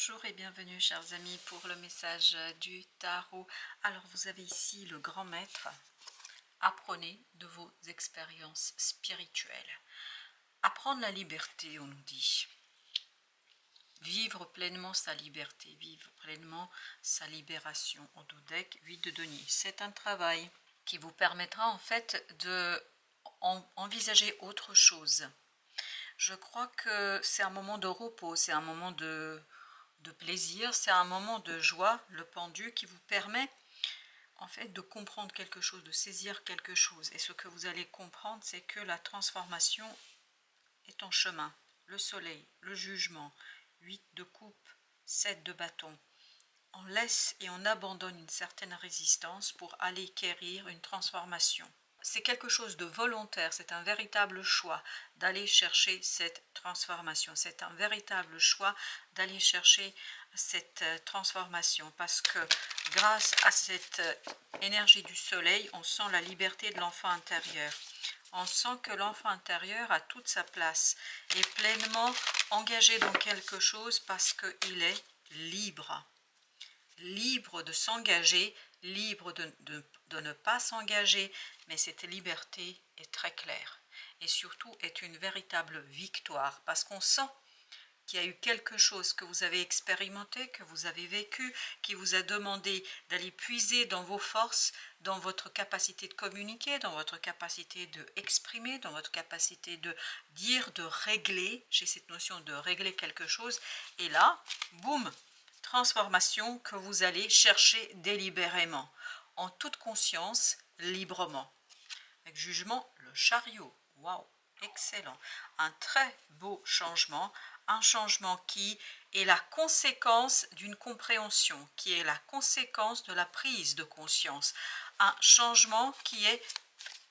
Bonjour et bienvenue chers amis pour le message du tarot. Alors vous avez ici le grand maître. Apprenez de vos expériences spirituelles. Apprendre la liberté, on nous dit. Vivre pleinement sa liberté, vivre pleinement sa libération. Au deck, 8 de denier. C'est un travail qui vous permettra en fait de envisager autre chose. Je crois que c'est un moment de repos, c'est un moment de, de plaisir, c'est un moment de joie, le pendu, qui vous permet en fait de comprendre quelque chose, de saisir quelque chose. Et ce que vous allez comprendre, c'est que la transformation est en chemin. Le soleil, le jugement, 8 de coupe, 7 de bâton. On laisse et on abandonne une certaine résistance pour aller quérir une transformation c'est quelque chose de volontaire, c'est un véritable choix d'aller chercher cette transformation. C'est un véritable choix d'aller chercher cette euh, transformation parce que grâce à cette euh, énergie du soleil, on sent la liberté de l'enfant intérieur. On sent que l'enfant intérieur a toute sa place, est pleinement engagé dans quelque chose parce qu'il est libre. Libre de s'engager, libre de, de ne pas s'engager, mais cette liberté est très claire et surtout est une véritable victoire parce qu'on sent qu'il y a eu quelque chose que vous avez expérimenté, que vous avez vécu, qui vous a demandé d'aller puiser dans vos forces, dans votre capacité de communiquer, dans votre capacité de exprimer, dans votre capacité de dire, de régler. J'ai cette notion de régler quelque chose. Et là, boum, transformation que vous allez chercher délibérément, en toute conscience, librement jugement, le chariot. Waouh, excellent. Un très beau changement, un changement qui est la conséquence d'une compréhension, qui est la conséquence de la prise de conscience. Un changement qui est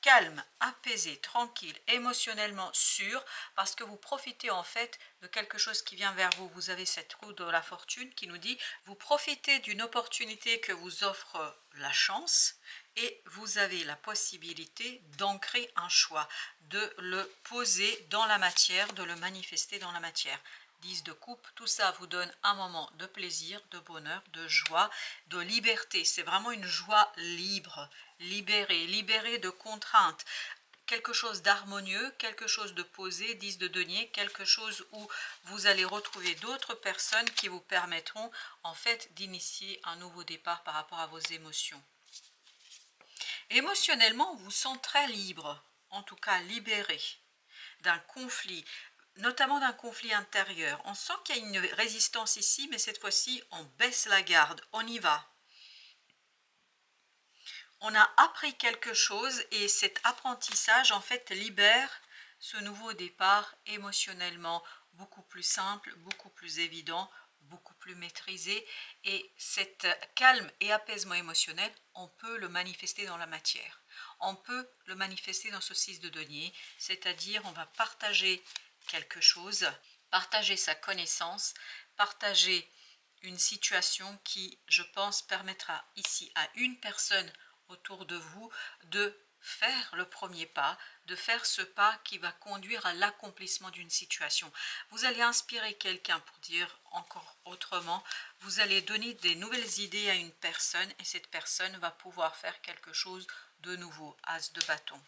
calme, apaisé, tranquille, émotionnellement sûr, parce que vous profitez en fait de quelque chose qui vient vers vous. Vous avez cette roue de la fortune qui nous dit, vous profitez d'une opportunité que vous offre la chance, et vous avez la possibilité d'ancrer un choix, de le poser dans la matière, de le manifester dans la matière. 10 de coupe, tout ça vous donne un moment de plaisir, de bonheur, de joie, de liberté. C'est vraiment une joie libre, libérée, libérée de contraintes. Quelque chose d'harmonieux, quelque chose de posé, 10 de denier, quelque chose où vous allez retrouver d'autres personnes qui vous permettront en fait d'initier un nouveau départ par rapport à vos émotions. Émotionnellement, on vous sent très libre, en tout cas libéré d'un conflit, notamment d'un conflit intérieur. On sent qu'il y a une résistance ici, mais cette fois-ci, on baisse la garde, on y va. On a appris quelque chose et cet apprentissage, en fait, libère ce nouveau départ émotionnellement beaucoup plus simple, beaucoup plus évident, beaucoup plus maîtrisé et cet calme et apaisement émotionnel, on peut le manifester dans la matière. On peut le manifester dans ce 6 de denier, c'est-à-dire on va partager quelque chose, partager sa connaissance, partager une situation qui, je pense, permettra ici à une personne autour de vous de faire le premier pas, de faire ce pas qui va conduire à l'accomplissement d'une situation. Vous allez inspirer quelqu'un pour dire encore autrement, vous allez donner des nouvelles idées à une personne et cette personne va pouvoir faire quelque chose de nouveau, as de bâton.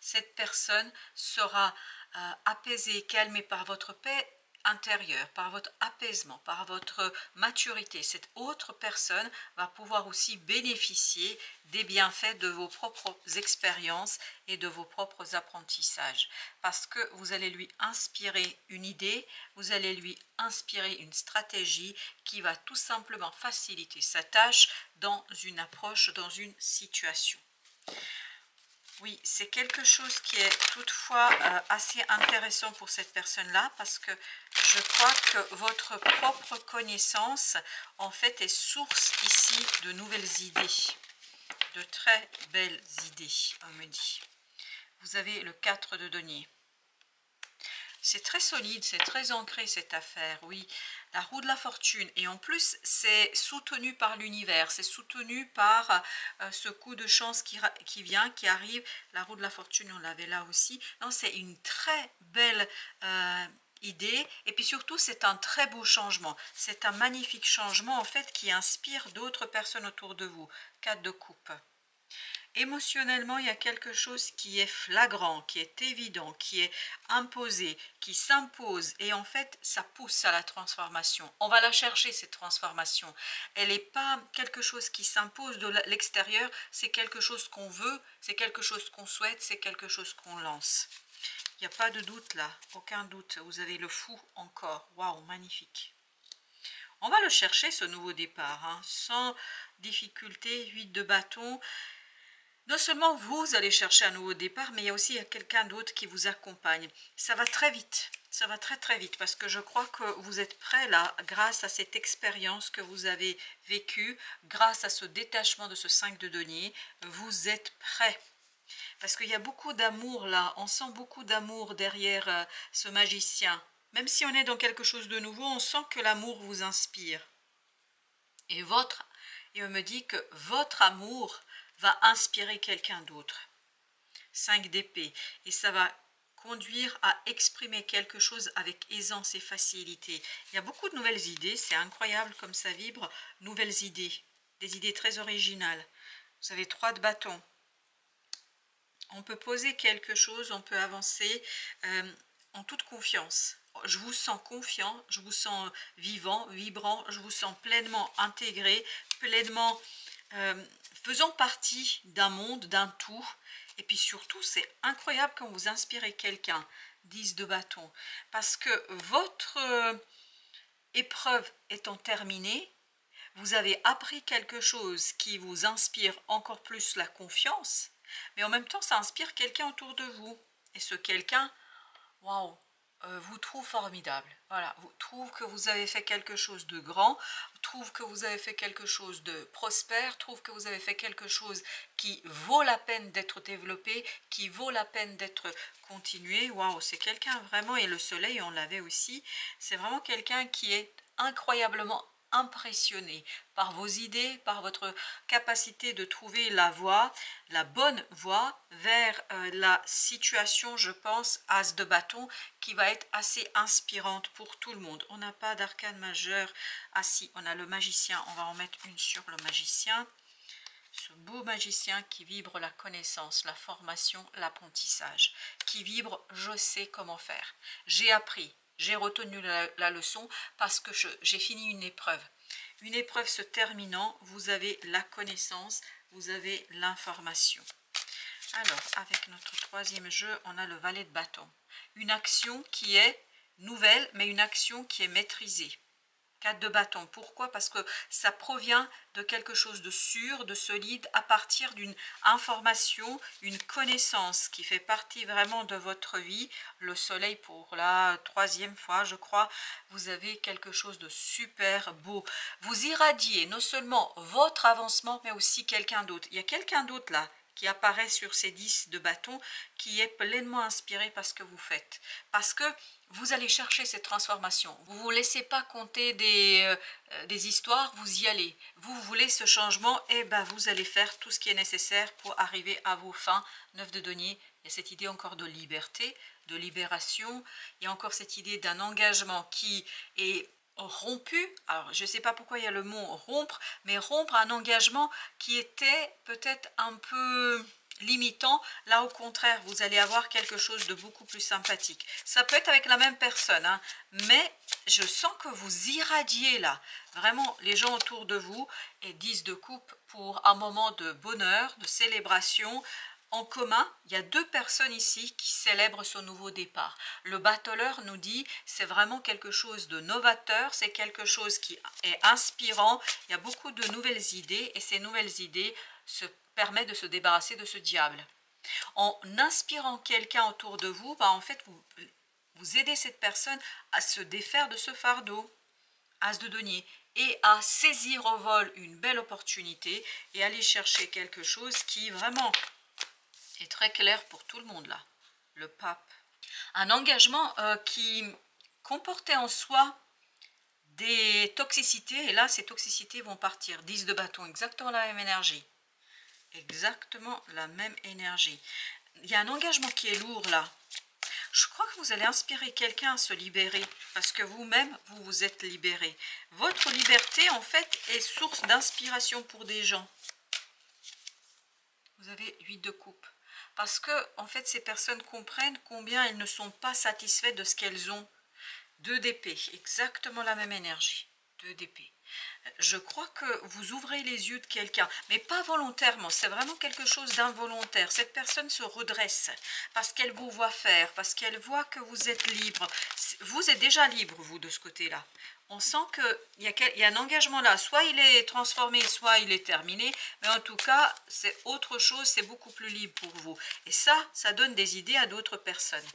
Cette personne sera euh, apaisée, calmée par votre paix intérieur, par votre apaisement, par votre maturité, cette autre personne va pouvoir aussi bénéficier des bienfaits de vos propres expériences et de vos propres apprentissages. Parce que vous allez lui inspirer une idée, vous allez lui inspirer une stratégie qui va tout simplement faciliter sa tâche dans une approche, dans une situation. Oui, c'est quelque chose qui est toutefois euh, assez intéressant pour cette personne-là parce que je crois que votre propre connaissance, en fait, est source ici de nouvelles idées, de très belles idées, on me dit. Vous avez le 4 de denier. C'est très solide, c'est très ancré cette affaire, oui. La roue de la fortune. Et en plus, c'est soutenu par l'univers, c'est soutenu par euh, ce coup de chance qui, qui, vient, qui arrive. La roue de la fortune, on l'avait là aussi. Non, c'est une très belle... Euh, idée et puis surtout c'est un très beau changement c'est un magnifique changement en fait qui inspire d'autres personnes autour de vous 4 de coupe émotionnellement il y a quelque chose qui est flagrant qui est évident qui est imposé qui s'impose et en fait ça pousse à la transformation on va la chercher cette transformation elle n'est pas quelque chose qui s'impose de l'extérieur c'est quelque chose qu'on veut c'est quelque chose qu'on souhaite c'est quelque chose qu'on lance il n'y a pas de doute là, aucun doute. Vous avez le fou encore. Waouh, magnifique. On va le chercher, ce nouveau départ, hein, sans difficulté, 8 de bâton. Non seulement vous allez chercher un nouveau départ, mais il y a aussi quelqu'un d'autre qui vous accompagne. Ça va très vite, ça va très très vite, parce que je crois que vous êtes prêt là, grâce à cette expérience que vous avez vécue, grâce à ce détachement de ce 5 de denier, vous êtes prêt parce qu'il y a beaucoup d'amour là, on sent beaucoup d'amour derrière euh, ce magicien. Même si on est dans quelque chose de nouveau, on sent que l'amour vous inspire. Et votre, il me dit que votre amour va inspirer quelqu'un d'autre. 5 d'épée. Et ça va conduire à exprimer quelque chose avec aisance et facilité. Il y a beaucoup de nouvelles idées, c'est incroyable comme ça vibre. Nouvelles idées, des idées très originales. Vous avez trois de bâtons on peut poser quelque chose, on peut avancer euh, en toute confiance. Je vous sens confiant, je vous sens vivant, vibrant, je vous sens pleinement intégré, pleinement euh, faisant partie d'un monde, d'un tout. Et puis surtout, c'est incroyable quand vous inspirez quelqu'un, 10 de bâton, parce que votre euh, épreuve étant terminée, vous avez appris quelque chose qui vous inspire encore plus la confiance, mais en même temps, ça inspire quelqu'un autour de vous. Et ce quelqu'un, waouh, euh, vous trouve formidable. Voilà, vous trouve que vous avez fait quelque chose de grand, trouve que vous avez fait quelque chose de prospère, trouve que vous avez fait quelque chose qui vaut la peine d'être développé, qui vaut la peine d'être continué. Waouh, c'est quelqu'un vraiment, et le soleil, on l'avait aussi, c'est vraiment quelqu'un qui est incroyablement impressionné par vos idées, par votre capacité de trouver la voie, la bonne voie vers euh, la situation, je pense, as de bâton, qui va être assez inspirante pour tout le monde. On n'a pas d'arcane majeur. Ah si, on a le magicien. On va en mettre une sur le magicien. Ce beau magicien qui vibre la connaissance, la formation, l'apprentissage. Qui vibre, je sais comment faire. J'ai appris, j'ai retenu la, leçon parce que j'ai fini une épreuve. Une épreuve se terminant, vous avez la connaissance, vous avez l'information. Alors, avec notre troisième jeu, on a le valet de bâton. Une action qui est nouvelle, mais une action qui est maîtrisée. 4 de bâton. Pourquoi? Parce que ça provient de quelque chose de sûr, de solide, à partir d'une information, une connaissance qui fait partie vraiment de votre vie. Le soleil, pour la troisième fois, je crois, vous avez quelque chose de super beau. Vous irradiez non seulement votre avancement, mais aussi quelqu'un d'autre. Il y a quelqu'un d'autre là qui apparaît sur ces 10 de bâton, qui est pleinement inspiré par ce que vous faites. Parce que vous allez chercher cette transformation. Vous ne vous laissez pas compter des, euh, des, histoires, vous y allez. Vous voulez ce changement, et ben vous allez faire tout ce qui est nécessaire pour arriver à vos fins. Neuf de denier, il y a cette idée encore de liberté, de libération. Il y a encore cette idée d'un engagement qui est rompu, alors je ne sais pas pourquoi il y a le mot rompre, mais rompre un engagement qui était peut-être un peu limitant, là au contraire vous allez avoir quelque chose de beaucoup plus sympathique. Ça peut être avec la même personne, hein, mais je sens que vous irradiez là, vraiment les gens autour de vous, et 10 de coupe pour un moment de bonheur, de célébration, en commun, il y a deux personnes ici qui célèbrent son nouveau départ. Le battleur nous dit c'est vraiment quelque chose de novateur, c'est quelque chose qui est inspirant, il y a beaucoup de nouvelles idées et ces nouvelles idées se permettent de se débarrasser de ce diable. En inspirant quelqu'un autour de vous, bah en fait vous, vous aidez cette personne à se défaire de ce fardeau, as de denier, et à saisir au vol une belle opportunité et aller chercher quelque chose qui vraiment est très clair pour tout le monde là, le pape. Un engagement euh, qui comportait en soi des toxicités, et là ces toxicités vont partir. 10 de bâton, exactement la même énergie. Exactement la même énergie. Il y a un engagement qui est lourd là. Je crois que vous allez inspirer quelqu'un à se libérer parce que vous-même, vous vous êtes libéré. Votre liberté, en fait, est source d'inspiration pour des gens. Vous avez 8 de coupe. Parce que, en fait, ces personnes comprennent combien elles ne sont pas satisfaites de ce qu'elles ont. 2 d'épée, exactement la même énergie. 2 d'épée je crois que vous ouvrez les yeux de quelqu'un, mais pas volontairement, c'est vraiment quelque chose d'involontaire. Cette personne se redresse parce qu'elle vous voit faire, parce qu'elle voit que vous êtes libre. Vous êtes déjà libre, vous, de ce côté-là. On sent qu'il y, y, a un engagement là, soit il est transformé, soit il est terminé, mais en tout cas, c'est autre chose, c'est beaucoup plus libre pour vous. Et ça, ça donne des idées à d'autres personnes.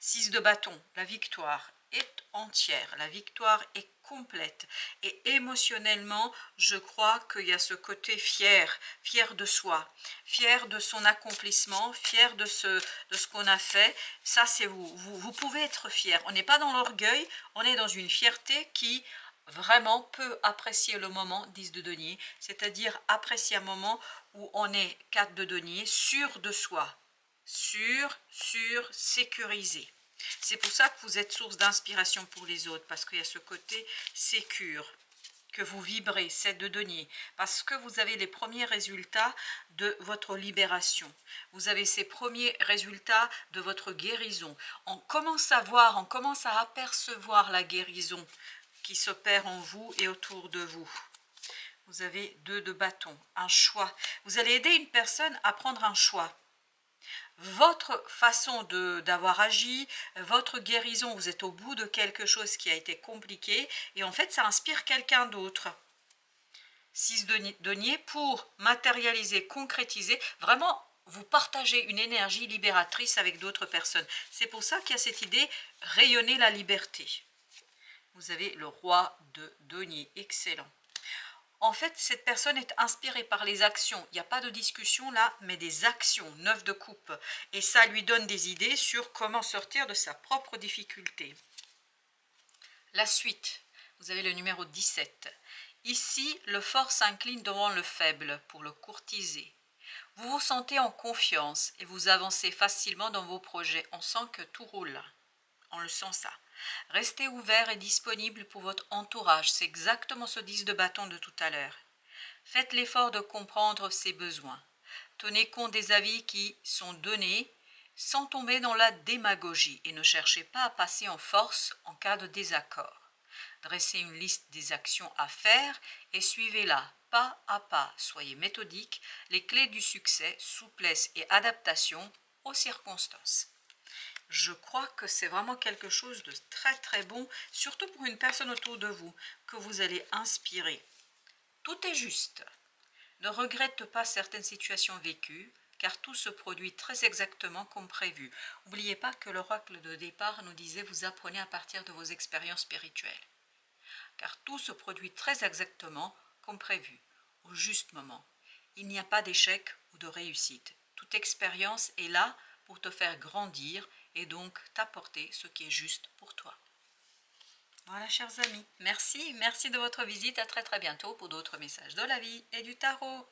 6 de bâton, la victoire est entière, la victoire est complète. Et émotionnellement, je crois qu'il y a ce côté fier, fier de soi, fier de son accomplissement, fier de ce, de ce qu'on a fait. Ça, c'est vous. vous. Vous pouvez être fier. On n'est pas dans l'orgueil, on est dans une fierté qui vraiment peut apprécier le moment 10 de denier, c'est-à-dire apprécier un moment où on est 4 de denier, sûr de soi, sûr, sûr, sécurisé. C'est pour ça que vous êtes source d'inspiration pour les autres, parce qu'il y a ce côté sécure, que vous vibrez, c'est de denier, parce que vous avez les premiers résultats de votre libération. Vous avez ces premiers résultats de votre guérison. On commence à voir, on commence à apercevoir la guérison qui s'opère en vous et autour de vous. Vous avez deux de bâton, un choix. Vous allez aider une personne à prendre un choix votre façon d'avoir agi, votre guérison, vous êtes au bout de quelque chose qui a été compliqué et en fait ça inspire quelqu'un d'autre. 6 deniers pour matérialiser, concrétiser, vraiment vous partagez une énergie libératrice avec d'autres personnes. C'est pour ça qu'il y a cette idée rayonner la liberté. Vous avez le roi de denier, excellent. En fait, cette personne est inspirée par les actions. Il n'y a pas de discussion là, mais des actions, neuf de coupe. Et ça lui donne des idées sur comment sortir de sa propre difficulté. La suite, vous avez le numéro 17. Ici, le fort s'incline devant le faible pour le courtiser. Vous vous sentez en confiance et vous avancez facilement dans vos projets. On sent que tout roule. On le sent ça. Restez ouvert et disponible pour votre entourage. C'est exactement ce 10 de bâton de tout à l'heure. Faites l'effort de comprendre ses besoins. Tenez compte des avis qui sont donnés sans tomber dans la démagogie et ne cherchez pas à passer en force en cas de désaccord. Dressez une liste des actions à faire et suivez-la pas à pas. Soyez méthodique. Les clés du succès, souplesse et adaptation aux circonstances je crois que c'est vraiment quelque chose de très très bon, surtout pour une personne autour de vous, que vous allez inspirer. Tout est juste. Ne regrette pas certaines situations vécues, car tout se produit très exactement comme prévu. N'oubliez pas que l'oracle de départ nous disait vous apprenez à partir de vos expériences spirituelles. Car tout se produit très exactement comme prévu, au juste moment. Il n'y a pas d'échec ou de réussite. Toute expérience est là pour te faire grandir et donc t'apporter ce qui est juste pour toi. Voilà chers amis, merci, merci de votre visite, à très très bientôt pour d'autres messages de la vie et du tarot.